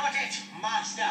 Got it, master.